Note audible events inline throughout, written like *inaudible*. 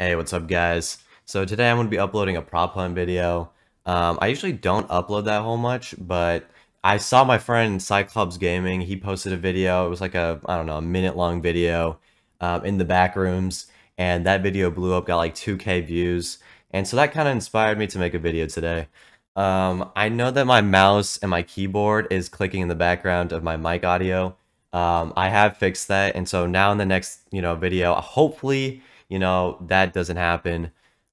Hey, what's up guys? So today I'm going to be uploading a prop hunt video. Um, I usually don't upload that whole much, but I saw my friend Cyclops Gaming, he posted a video, it was like a, I don't know, a minute long video um, in the back rooms, and that video blew up, got like 2k views, and so that kind of inspired me to make a video today. Um, I know that my mouse and my keyboard is clicking in the background of my mic audio. Um, I have fixed that, and so now in the next, you know, video, hopefully you know, that doesn't happen.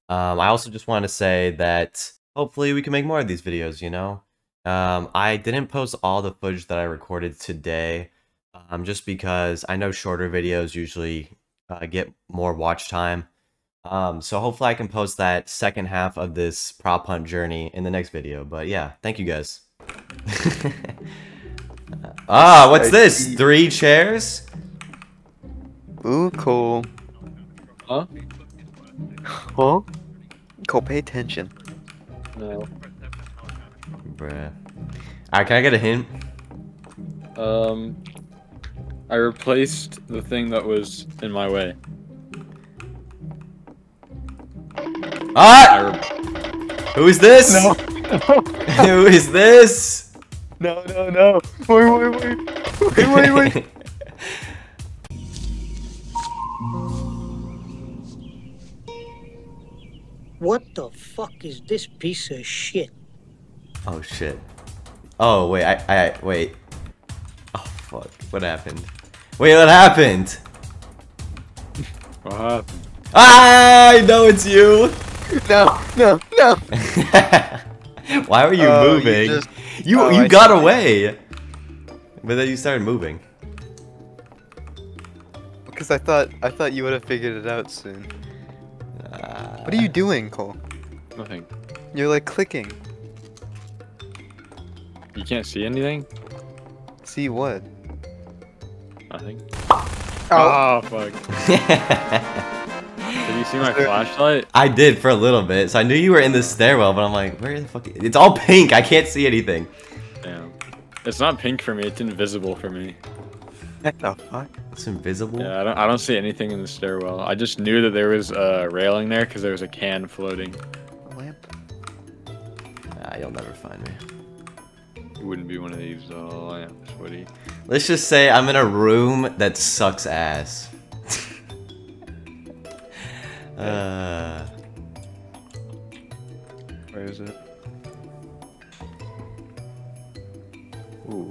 Um, I also just want to say that hopefully we can make more of these videos, you know? Um, I didn't post all the footage that I recorded today, um, just because I know shorter videos usually uh, get more watch time. Um, so hopefully I can post that second half of this prop hunt journey in the next video. But yeah, thank you guys. *laughs* ah, what's this? Three chairs? Ooh, cool. Huh? Huh? Cole, pay attention. No. Bruh. Alright, can I get a hint? Um, I replaced the thing that was in my way. Ah! Who is this? No. *laughs* Who is this? No, no, no. Wait, wait, wait. Wait, wait, wait. *laughs* What the fuck is this piece of shit? oh shit. Oh wait, I, I wait. Oh fuck, what happened? Wait, what happened? what happened? Ah, I know it's you. *laughs* no, no, no. *laughs* Why were you Oh, you moving? just- you oh, you I got see. away. But then you started moving. Because I thought I thought you would have figured it out soon. Uh, What are you doing, Cole? Nothing. You're like clicking. You can't see anything? See what? Nothing. Oh, Oh, fuck. *laughs* Did you see my flashlight? I did for a little bit, so I knew you were in the stairwell, but I'm like, where the fuck? It's all pink. I can't see anything. Damn. It's not pink for me, it's invisible for me. What the fuck? It's invisible. Yeah, I don't, I don't see anything in the stairwell. I just knew that there was a railing there because there was a can floating. A lamp. Ah, you'll never find me. It wouldn't be one of these uh, lamps, would he? Let's just say I'm in a room that sucks ass. *laughs* uh, Where is it? ooh.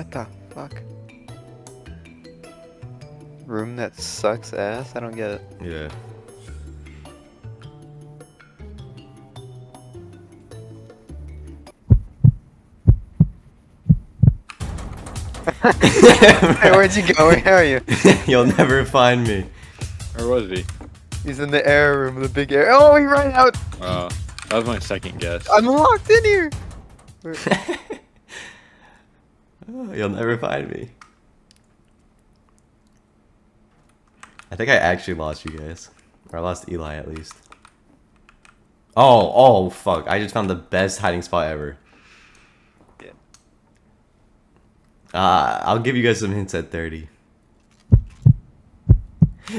Hello? What the fuck? Room that sucks ass? I don't get it. Yeah. *laughs* Hey, where'd you go? Where are you? *laughs* You'll never find me. Where was he? He's in the air room, the big air. Oh, he ran out. Uh, that was my second guess. I'm locked in here. *laughs* *laughs* You'll never find me. I think I actually lost you guys. Or I lost Eli at least. Oh, oh, fuck. I just found the best hiding spot ever. Yeah. Uh, I'll give you guys some hints at 30.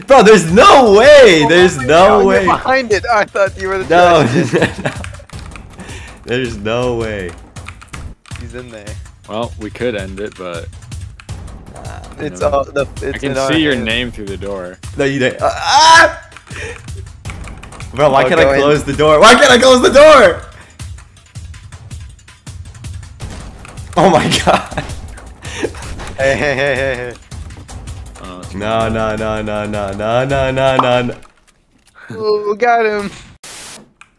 Bro, there's no way! There's Oh, no you're way! behind it. I thought you were the *laughs* *laughs* No, there's no way. He's in there. Well, we could end it, but It's all the. It's I can in our see your hands. name through the door. No, you didn't. Uh, ah! Bro, why Oh, can't go I in. close the door? Why can't I close the door? Oh my *laughs* god. Hey, hey, hey, hey, hey. Uh, it's- No, no, no, no, no, no, no, no, no, no. Oh, got him.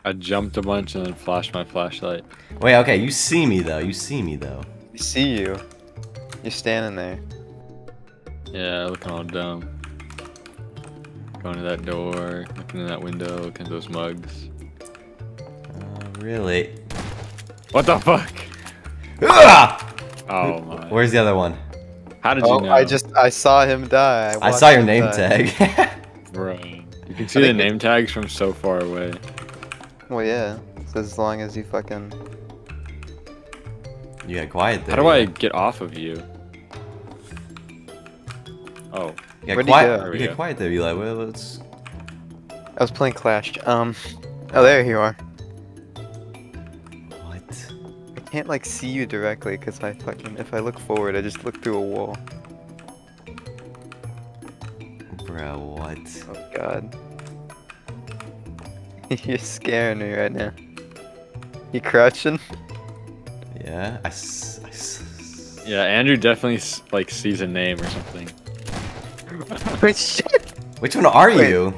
I jumped a bunch and then flashed my flashlight. Wait, okay, you see me though. You see me though. I see you. You're standing there. Yeah, looking all dumb. Going to that door, looking in that window, looking at those mugs. Uh, really? What the fuck? Ah! Oh my. Where's the other one? How did Oh, you know? I just I saw him die. I watched saw your name die. tag. *laughs* Bro. You can see the think it- name tags from so far away. Well, yeah. So as long as you fucking. You got quiet there. How do I get off of you? Oh. Yeah, Where'd he quiet. go? There we You go. get quiet there, Eli. Well, let's. I was playing Clash. Um. Oh, there you are. What? I can't like see you directly because I fucking if I look forward, I just look through a wall. Bro, what? Oh God. *laughs* You're scaring me right now. You crouching? Yeah, I. s- I s- Yeah, Andrew definitely like sees a name or something. Wait, *laughs* shit. Which one are Wait. you?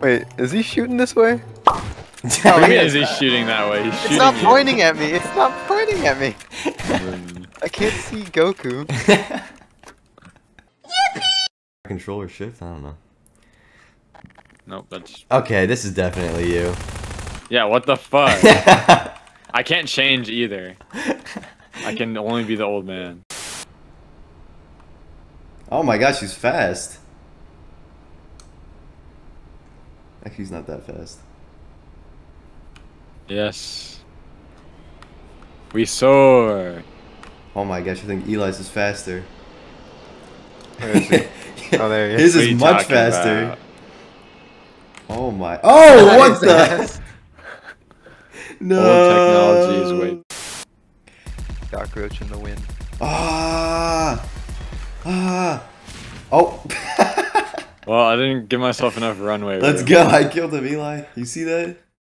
Wait, is he shooting this way? What do you *laughs* mean yeah. is he shooting that way? He's It's shooting not you. pointing at me. It's not pointing at me. *laughs* I can't see Goku. Controller shift? I don't know. Nope, that's Okay, this is definitely you. yeah. What the fuck? I can't change either. I can only be the old man. oh my gosh, he's fast. Actually, he's not that fast. Yes. We soar. Oh my gosh, I think Eli's is faster. Where is he? *laughs* Oh, there he is. His What is much faster. about? Oh my. Oh, what Nice *laughs* the? No. Old technology is way. Cockroach in the wind. Ah. Ah. Oh. *laughs* Well, I didn't give myself enough runway. Let's room. go. I killed him, Eli. You see that?